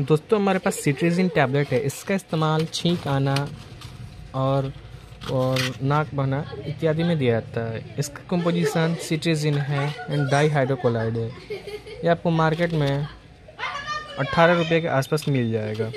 दोस्तों, हमारे पास cetirizine tablet है। इसका इस्तेमाल छींक आना और और नाक बहना इत्यादि में दिया जाता है। इसका कंपोजिशन सिट्रीजिन है एंड डाई हाइड्रोकोलाइड है। ये आपको मार्केट में अट्ठारह रुपये के आसपास मिल जाएगा।